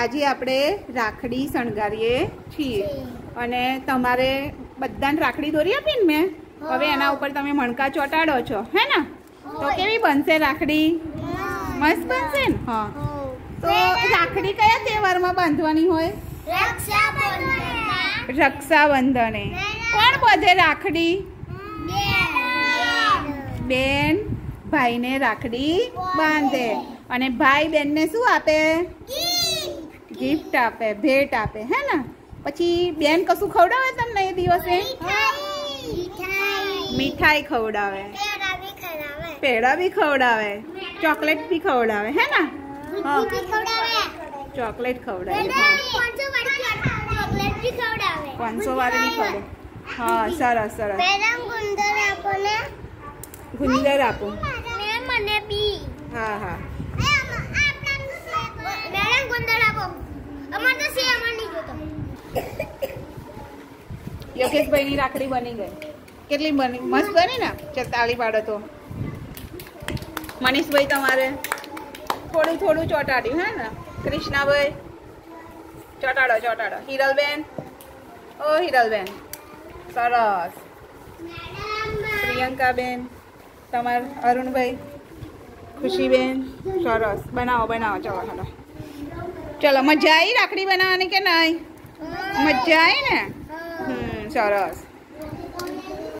આજે આપણે રાખડી શણગારીએ છીએ. અને તમારે બધાને રાખડી દોરી આપી ને મેં? હવે એના ઉપર તમે મણકા ચોંટાડો છો હે ને? તો કેવી બનશે રાખડી? મસ્ત બનશે ને? હા. તો રાખડી કયા તહેવારમાં બાંધવાની હોય? રક્ષાબંધને. કોણ બધે રાખડી? બેન. ભાઈને રાખડી બાંધે. અને ભાઈ બેનને શું આપે? ગિફ્ટ આપે ભેટ આપે હે ને? પછી બેન કશું ખવડાવે તમને એ દિવસે? મીઠાઈ. ખવડાવે. પેડા બી ખવડાવે. ચોકલેટ બી ખવડાવે હે ને? ચોકલેટ ખવડાવે. પાંચસો વાળી ખવડાવે. હા સરસ સરસ. ગુંદર આપો મને બી હા હા મેડમ ગુંદર આપો અમાર તો સી અમાર નહીં જોતો યોગેશભાઈની રાખડી બની ગઈ. કેટલી બની? મસ્ત બની ને ચાલ તાળી પાડો તો. મનીષભાઈ તમારે થોડું થોડું ચોટાડ્યું હે ને? કૃષ્ણાભાઈ ચોટાડો ચોટાડો. હિરલબેન ઓ હિરલબેન સરસ. પ્રિયંકાબેન તમાર અરુણભાઈ ખુશીબેન સરસ. બનાવો બનાવો ચાલો ચાલો ચલો મજા આવી રાખડી બનાવવાની કે નહીં? મજા આવી ને? હમ. સરસ.